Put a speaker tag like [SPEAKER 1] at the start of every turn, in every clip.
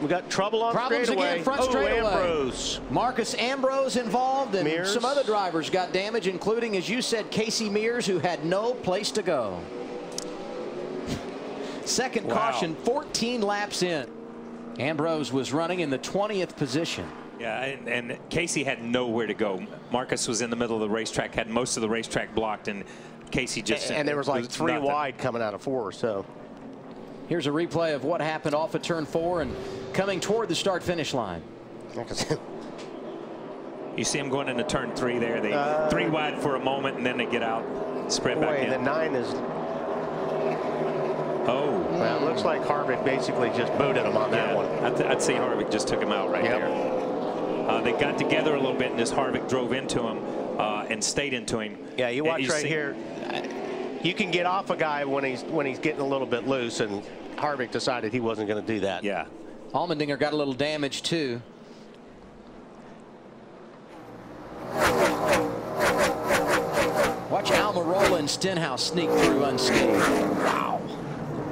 [SPEAKER 1] we got trouble on
[SPEAKER 2] Problems
[SPEAKER 1] straightaway.
[SPEAKER 2] again, front
[SPEAKER 1] oh,
[SPEAKER 2] straightaway.
[SPEAKER 1] Ambrose.
[SPEAKER 2] Marcos Ambrose involved, and
[SPEAKER 1] Mears.
[SPEAKER 2] some other drivers got damage, including, as you said, Casey Mears, who had no place to go. Second
[SPEAKER 3] Wow.
[SPEAKER 2] caution, 14 laps in. Ambrose was running in the 20th position.
[SPEAKER 3] Yeah, and, and Casey had nowhere to go. Marcus was in the middle of the racetrack, had most of the racetrack blocked, and Casey just
[SPEAKER 1] And there was like
[SPEAKER 3] there's
[SPEAKER 1] three
[SPEAKER 3] nothing.
[SPEAKER 1] wide coming out of four. So
[SPEAKER 2] Here's a replay of what happened off of turn four and coming toward the start finish line.
[SPEAKER 3] You see him going into turn three there. They
[SPEAKER 1] Uh,
[SPEAKER 3] three wide for a moment, and then they get out, spread back in.
[SPEAKER 1] the nine is.
[SPEAKER 3] oh,
[SPEAKER 1] Well, it looks like Harvick basically just booted him on that
[SPEAKER 3] yeah.
[SPEAKER 1] one.
[SPEAKER 3] I'd, I'd say Harvick just took him out right
[SPEAKER 1] Yep.
[SPEAKER 3] there. Uh, they got together a little bit, and as Harvick drove into him uh, and stayed into him.
[SPEAKER 1] Yeah, you watch right
[SPEAKER 3] see-
[SPEAKER 1] here. You can get off a guy when he's when he's getting a little bit loose, and Harvick decided he wasn't going to do that.
[SPEAKER 3] Yeah.
[SPEAKER 2] Allmendinger got a little damage too. Watch Almirola and Stenhouse sneak through unscathed. Wow.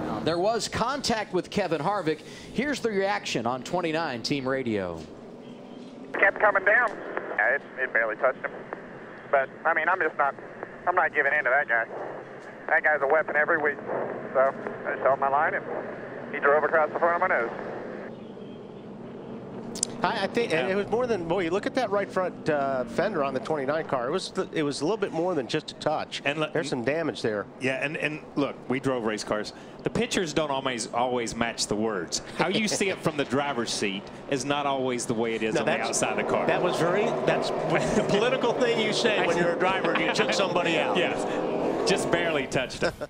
[SPEAKER 2] Now, There was contact with Kevin Harvick. Here's the reaction on 29 Team Radio.
[SPEAKER 4] kept coming down. Yeah, it, it barely touched him. But I mean, I'm just not. I'm not giving in to that guy. That guy's a weapon every week. So I just held my line, and he drove across the front of my nose.
[SPEAKER 1] I, I think and it was more than boy. You look at that right front uh, fender on the 29 car. It was it was a little bit more than just a touch.
[SPEAKER 3] And look-
[SPEAKER 1] there's some damage there.
[SPEAKER 3] Yeah, and, and look, we drove race cars. The pictures don't always always match the words. How you see it from the driver's seat is not always the way it is
[SPEAKER 1] No,
[SPEAKER 3] on the outside of the car.
[SPEAKER 1] That was very. That's the political thing you say when you're a driver and you took somebody out.
[SPEAKER 3] Yes, just barely touched it.